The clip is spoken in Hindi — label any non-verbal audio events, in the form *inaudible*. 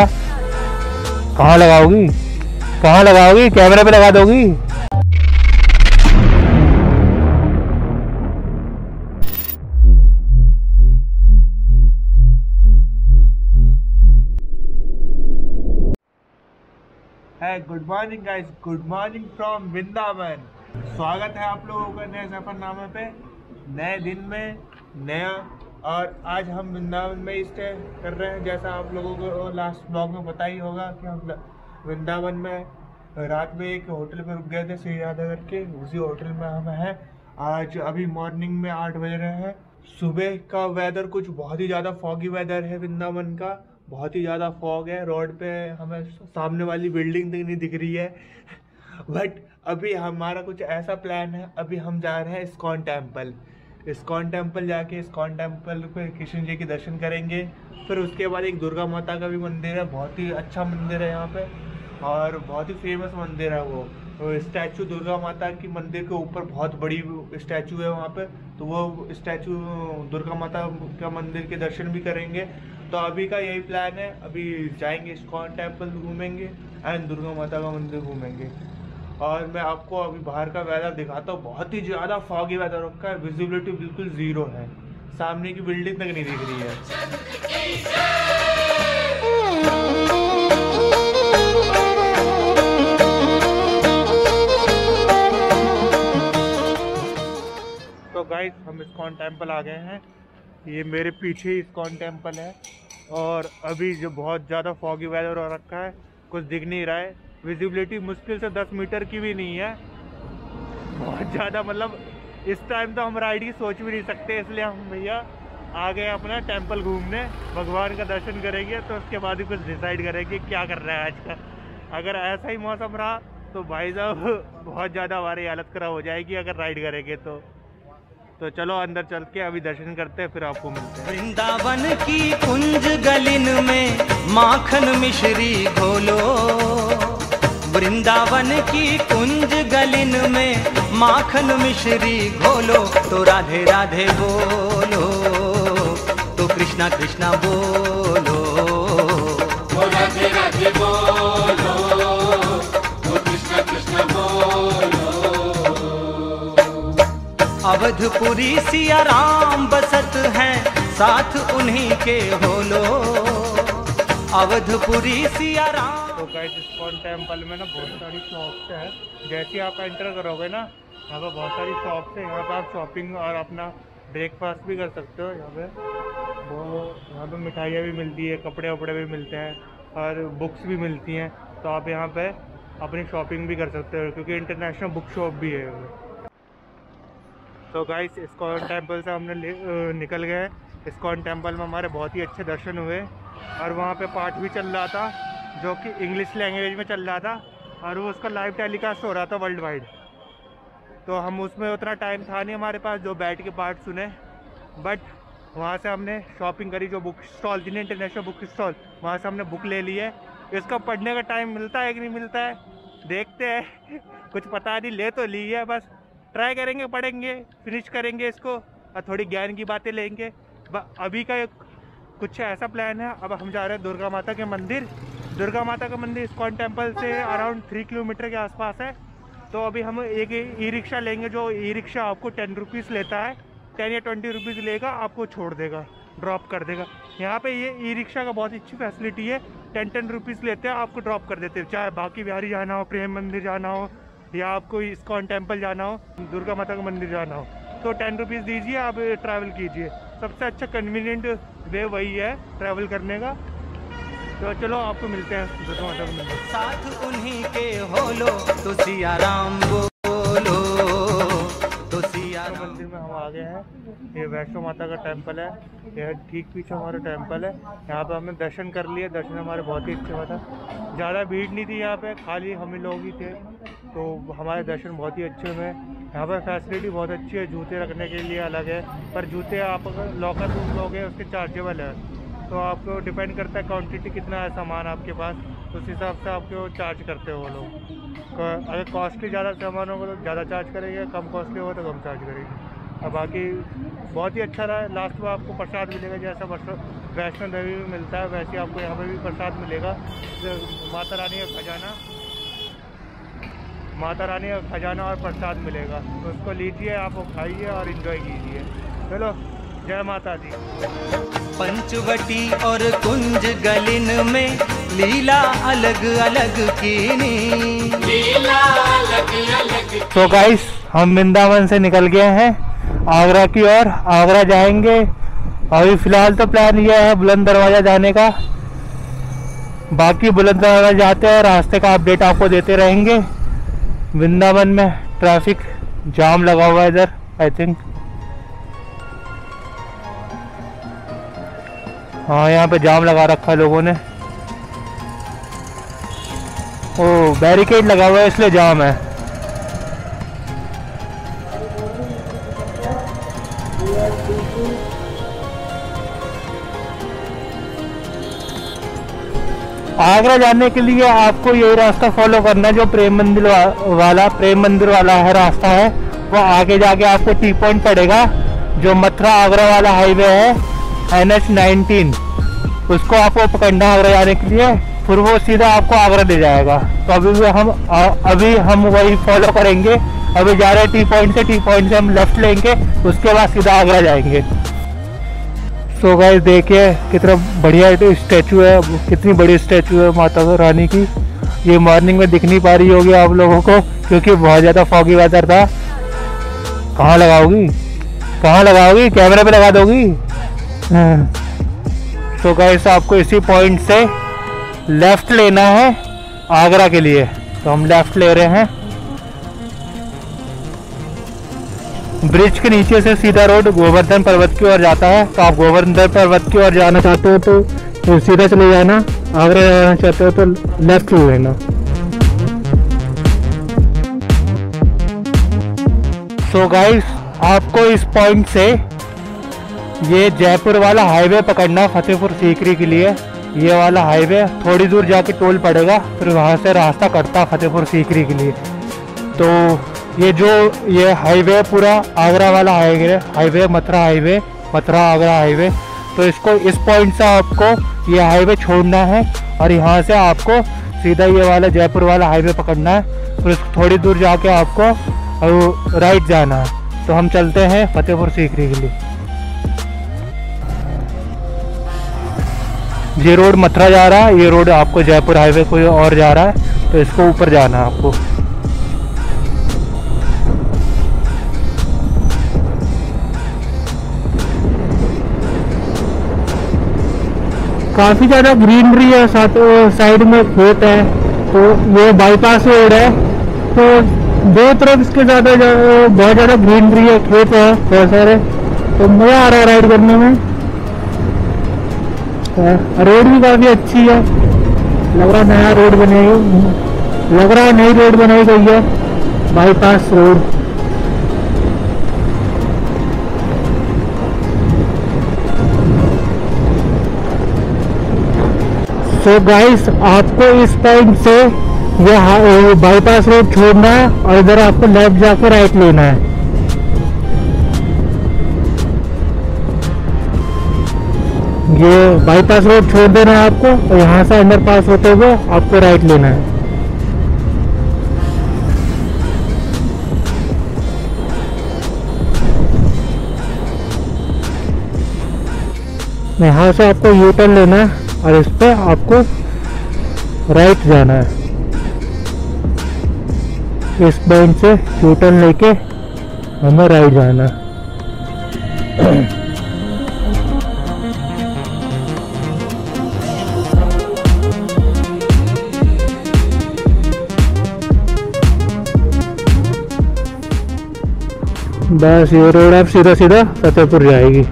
कहाँ लगाओगी? कहाँ लगाओगी? कैमरे पे लगा दोगी? है good morning guys good morning from Vrindavan स्वागत है आप लोगों का नए सफरनामे पे, नए दिन में, नया और आज हम वृंदावन में स्टे कर रहे हैं। जैसा आप लोगों को लास्ट ब्लॉग में पता ही होगा कि हम वृंदावन में रात में एक होटल में रुक गए थे श्री राधा करके उसी होटल में हम हैं। आज अभी मॉर्निंग में आठ बज रहे हैं। सुबह का वेदर कुछ बहुत ही ज़्यादा फॉगी वेदर है वृंदावन का। बहुत ही ज़्यादा फॉग है। रोड पे हमें सामने वाली बिल्डिंग तक नहीं दिख रही है। *laughs* बट अभी हमारा कुछ ऐसा प्लान है। अभी हम जा रहे हैं इस्कॉन टेंपल इस्कॉन टेंपल जाके, इस्कॉन टेंपल पे कृष्ण जी के दर्शन करेंगे। फिर उसके बाद एक दुर्गा माता का भी मंदिर है, बहुत ही अच्छा मंदिर है यहाँ पे। और बहुत ही फ़ेमस मंदिर है वो। स्टैचू, दुर्गा माता की मंदिर के ऊपर बहुत बड़ी स्टैचू है वहाँ पे। तो वो स्टैचू, दुर्गा माता का मंदिर के दर्शन भी करेंगे। तो अभी का यही प्लान है। अभी जाएँगे इस्कॉन टेंपल घूमेंगे एंड दुर्गा माता का मंदिर घूमेंगे। और मैं आपको अभी बाहर का वेदर दिखाता हूँ, बहुत ही ज़्यादा फॉगी वेदर रखा है विजिबिलिटी बिल्कुल ज़ीरो है। सामने की बिल्डिंग तक नहीं दिख रही है। तो गाइस हम इस्कॉन टेंपल आ गए हैं। ये मेरे पीछे इस्कॉन टेंपल है। और अभी जो बहुत ज़्यादा फॉगी वेदर हो रखा है, कुछ दिख नहीं रहा है। विजिबिलिटी मुश्किल से 10 मीटर की भी नहीं है। बहुत ज़्यादा मतलब इस टाइम तो हम राइड की सोच भी नहीं सकते, इसलिए हम भैया आ गए अपना टेंपल घूमने, भगवान का दर्शन करेंगे तो उसके बाद ही कुछ डिसाइड करेंगे क्या कर रहा है आज का अगर ऐसा ही मौसम रहा तो भाई साहब, बहुत ज़्यादा हमारी हालत ख़राब हो जाएगी अगर राइड करेंगे तो। तो चलो अंदर चल के अभी दर्शन करते हैं, फिर आपको मिलते हैं। वृंदावन की कुंज गलिन में माखन मिश्री घोलो। वृंदावन की कुंज गलिन में माखन मिश्री घोलो तो राधे राधे बोलो तो कृष्णा कृष्णा बोलो। अवधपुरी सिया राम बसत हैं साथ उन्हीं के होलो। अवधपुरी तो गाइस इस्कॉन टेंपल में ना बहुत सारी शॉप्स है। जैसे आप एंटर करोगे ना, यहाँ पे बहुत सारी शॉप्स है। यहाँ पे आप शॉपिंग और अपना ब्रेकफास्ट भी कर सकते हो। यहाँ पे वो यहाँ पे मिठाइयाँ भी मिलती है, कपड़े वपड़े भी मिलते हैं और बुक्स भी मिलती हैं। तो आप यहाँ पे अपनी शॉपिंग भी कर सकते हो, क्योंकि इंटरनेशनल बुक शॉप भी है। वो तो गाइस इस्कॉन टेंपल से हमने निकल गए। इस्कॉन टेंपल में हमारे बहुत ही अच्छे दर्शन हुए। और वहाँ पे पाठ भी चल रहा था, जो कि इंग्लिश लैंग्वेज में चल रहा था, और वो उसका लाइव टेलीकास्ट हो रहा था वर्ल्ड वाइड तो हम उसमें उतना टाइम था नहीं हमारे पास, जो बैठ के पाठ सुने। बट वहाँ से हमने शॉपिंग करी, जो बुक स्टॉल जिन्हें इंटरनेशनल बुक स्टॉल वहाँ से हमने बुक ले ली है। इसका पढ़ने का टाइम मिलता है कि नहीं मिलता है? देखते हैं। *laughs* कुछ पता नहीं, ले तो ली है, बस। ट्राई करेंगे, पढ़ेंगे फिनिश करेंगे इसको, और थोड़ी ज्ञान की बातें लेंगे। अभी का कुछ ऐसा प्लान है। अब हम जा रहे हैं दुर्गा माता के मंदिर। दुर्गा माता का मंदिर इस्कॉन टेंपल से अराउंड थ्री किलोमीटर के आसपास है। तो अभी हम एक ई रिक्शा लेंगे जो ई रिक्शा आपको टेन रुपीज़ लेता है। टेन या ट्वेंटी रुपीज़ लेगा, आपको छोड़ देगा ड्रॉप कर देगा। यहाँ पे ये ई रिक्शा का बहुत अच्छी फैसिलिटी है। टेन टेन रुपीज़ लेते हैं, आपको ड्रॉप कर देते हैं। चाहे बाकी बिहारी जाना हो, प्रेम मंदिर जाना हो, या आपको इस्कॉन टेंपल जाना हो, दुर्गा माता का मंदिर जाना हो। तो टेन रुपीज़ दीजिए, आप ट्रैवल कीजिए। सबसे अच्छा कन्वीनियंट वे वही है ट्रैवल करने का। तो चलो आपको मिलते हैं साथ उन्हीं के होलो तो सिया राम बोलो तो सिया राम मंदिर में हम आ गए हैं। ये वैष्णो माता का टेंपल है। यह ठीक पीछे हमारा टेंपल है। यहाँ पे हमने दर्शन कर लिए। दर्शन हमारे बहुत ही अच्छे हुआ था। ज़्यादा भीड़ नहीं थी यहाँ पे। खाली हम ही लोग ही थे। तो हमारे दर्शन बहुत ही अच्छे हुए। यहाँ पर फैसिलिटी बहुत अच्छी है, जूते रखने के लिए अलग है, पर जूते आप अगर लॉकर रूम लोगे, उसके चार्जेबल है। तो आपको डिपेंड करता है क्वांटिटी कितना है सामान आपके पास, उस हिसाब से आपको चार्ज करते हो वो लोग। अगर कॉस्टली ज़्यादा सामान होगा तो ज़्यादा चार्ज करेंगे, कम कॉस्टली होगा तो कम चार्ज करेंगे। और बाकी बहुत ही अच्छा रहा है। लास्ट में आपको प्रसाद मिलेगा, जैसा वैष्णो देवी भी मिलता है, वैसे आपको यहाँ पर भी प्रसाद मिलेगा। माता रानी का खजाना माता रानी का खजाना और प्रसाद मिलेगा। तो उसको लीजिए आप वो खाइए और इन्जॉय कीजिए। चलो जय माता दी। पंचवटी और कुंज गलिन में लीला अलग अलग कीनी। तो गाइस हम वृंदावन से निकल गए हैं। आगरा की ओर आगरा जाएँगे। अभी फ़िलहाल तो प्लान यह है बुलंद दरवाज़ा जाने का। बाकी बुलंद दरवाज़ा जाते हैं रास्ते का अपडेट आपको देते रहेंगे। वृंदावन में ट्रैफ़िक जाम लगा हुआ है इधर आई थिंक हाँ यहाँ पे जाम लगा रखा है लोगों ने। ओ बैरिकेड लगा हुआ है, इसलिए जाम है। आगरा जाने के लिए आपको यही रास्ता फॉलो करना है जो प्रेम मंदिर वा, वाला प्रेम मंदिर वाला है रास्ता है वो आगे जाके आपको टी पॉइंट पड़ेगा जो मथुरा आगरा वाला हाईवे है एन एच नाइनटीन उसको आपको पकड़ना आगरा जाने के लिए फिर वो सीधा आपको आगरा ले जाएगा। तो अभी भी हम अभी हम वही फॉलो करेंगे अभी जा रहे हैं टी पॉइंट से टी पॉइंट से हम लेफ़्ट लेंगे उसके बाद सीधा आगरा जाएँगे। सो गाइस देखिए कितना बढ़िया स्टैचू है, कितनी बड़ी स्टैचू है माता रानी की। ये मॉर्निंग में दिख नहीं पा रही होगी आप लोगों को, क्योंकि बहुत ज़्यादा फॉगी वेदर था। कहाँ लगाओगी? कहाँ लगाओगी? कैमरे पे लगा दोगी? तो गाइस आपको इसी पॉइंट से लेफ़्ट लेना है आगरा के लिए। तो हम लेफ़्ट ले रहे हैं। ब्रिज के नीचे से सीधा रोड गोवर्धन पर्वत की ओर जाता है। तो आप गोवर्धन पर्वत की ओर जाना चाहते हो तो, तो सीधा चले जाना। आगरा जाना चाहते हो तो लेफ़्ट लेना सो so गाइस आपको इस पॉइंट से ये जयपुर वाला हाईवे पकड़ना फतेहपुर सीकरी के लिए। ये वाला हाईवे थोड़ी दूर जाके टोल पड़ेगा फिर वहाँ से रास्ता कटता फतेहपुर सीकरी के लिए। तो ये जो ये हाईवे पूरा आगरा वाला highway highway Mathura highway, Mathura Agra highway. तो इसको, इस पॉइंट से आपको ये हाईवे छोड़ना है और यहाँ से आपको सीधा ये वाला जयपुर वाला हाईवे पकड़ना है। फिर उसको थोड़ी दूर जाके आपको राइट जाना है। तो हम चलते हैं फतेहपुर सीकरी के लिए। ये रोड मथुरा जा रहा है, ये रोड आपको जयपुर हाईवे कोई और जा रहा है तो इसको ऊपर जाना है आपको। काफ़ी ज़्यादा ग्रीनरी है, साथ साइड में खेत है तो ये बाईपास रोड है तो दो तरफ़ इसके ज़्यादा बहुत ज़्यादा ग्रीनरी है, खेत है, बहुत सारे तो मज़ा आ रहा है राइड करने में। रोड भी काफ़ी अच्छी है, लग रहा नया रोड बनेगी, लग रहा नई रोड बनाई गई है बाईपास रोड सो गाइस आपको इस पॉइंट से ये बाईपास रोड छोड़ना है और इधर आपको लेफ़्ट जाकर राइट लेना है। ये बाईपास रोड छोड़ देना है आपको और यहाँ से अंडर पास होते हुए आपको राइट लेना है। यहाँ से आपको यू टर्न लेना है। और इस पर आपको राइट जाना है। इस पॉइंट से यू टर्न लेके हमें राइट जाना है। बस ये रोड आप सीधा सीधा फतेहपुर जाएगी।